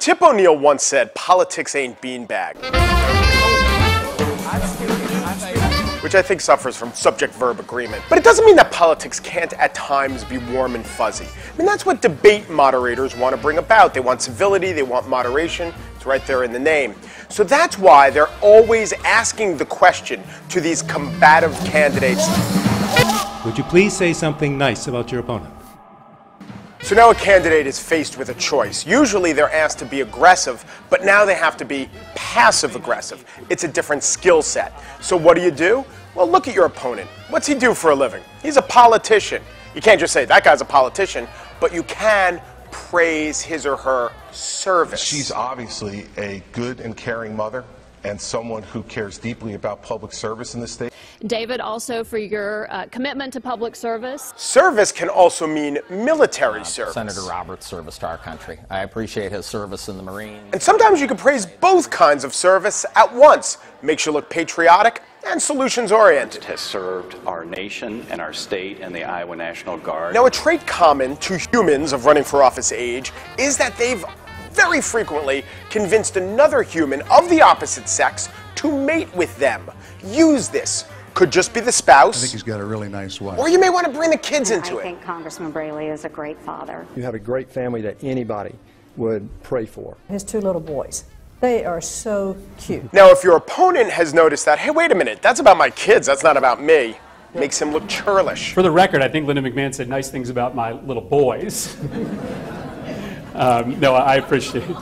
Tip O'Neill once said, politics ain't beanbag. Which I think suffers from subject verb agreement. But it doesn't mean that politics can't at times be warm and fuzzy. I mean, that's what debate moderators want to bring about. They want civility, they want moderation. It's right there in the name. So that's why they're always asking the question to these combative candidates Would you please say something nice about your opponent? So now a candidate is faced with a choice. Usually they're asked to be aggressive, but now they have to be passive aggressive. It's a different skill set. So what do you do? Well, look at your opponent. What's he do for a living? He's a politician. You can't just say that guy's a politician, but you can praise his or her service. She's obviously a good and caring mother and someone who cares deeply about public service in the state. David, also for your uh, commitment to public service. Service can also mean military service. Senator Roberts' service to our country. I appreciate his service in the Marines. And sometimes you can praise both kinds of service at once. Makes you look patriotic and solutions oriented. has served our nation and our state and the Iowa National Guard. Now, a trait common to humans of running for office age is that they've very frequently convinced another human of the opposite sex to mate with them. Use this. Could just be the spouse. I think he's got a really nice wife. Or you may want to bring the kids into I it. I think Congressman Braley is a great father. You have a great family that anybody would pray for. His two little boys. They are so cute. Now, if your opponent has noticed that, hey, wait a minute, that's about my kids, that's not about me, makes him look churlish. For the record, I think Linda McMahon said nice things about my little boys. um, no, I appreciate it.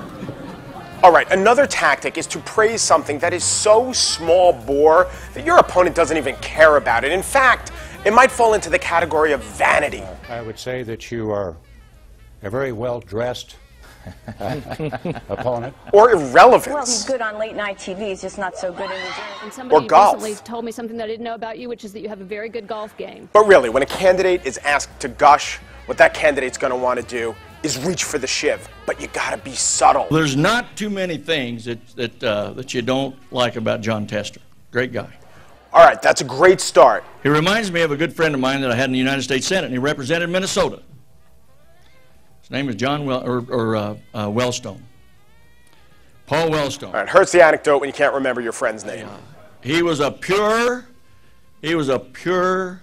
All right, another tactic is to praise something that is so small bore that your opponent doesn't even care about it. In fact, it might fall into the category of vanity. I would say that you are a very well dressed opponent. Or irrelevance. Well, he's good on late night TV. He's just not so good in the gym. And somebody Or golf. recently told me something that I didn't know about you, which is that you have a very good golf game. But really, when a candidate is asked to gush, what that candidate's going to want to do is reach for the shiv. But you got to be subtle. There's not too many things that, that, uh, that you don't like about Jon Tester. Great guy. All right, that's a great start. He reminds me of a good friend of mine that I had in the United States Senate, and he represented Minnesota. His name is John well, or, or uh, uh, Wellstone. Paul Wellstone. All right, hurts the anecdote when you can't remember your friend's name. He was a pure, he was a pure,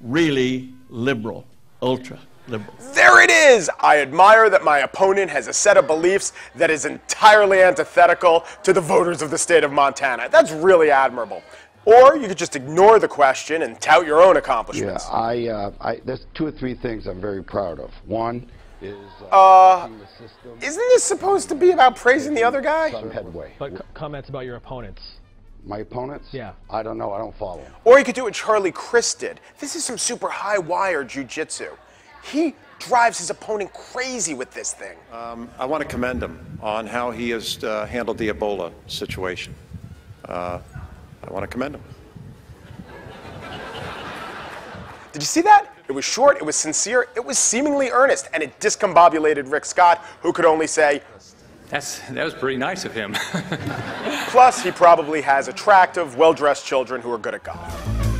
really liberal, ultra liberal. There it is! I admire that my opponent has a set of beliefs that is entirely antithetical to the voters of the state of Montana. That's really admirable. Or you could just ignore the question and tout your own Yeah, accomplishments. I, uh, I, there's two or three things I'm very proud of. One is Uh, isn't this supposed to be about praising the other guy? some headway. But c- comments about your opponents. My opponents? Yeah. I don't know. I don't follow 'em. Or you could do what Charlie Crist did. This is some super high wire jujitsu. He drives his opponent crazy with this thing. Um, I want to commend him on how he has uh, handled the Ebola situation. Uh, I want to commend him. Did you see that? It was short, it was sincere, it was seemingly earnest, and it discombobulated Rick Scott, who could only say, That's, that was pretty nice of him. plus, he probably has attractive, well dressed children who are good at golf.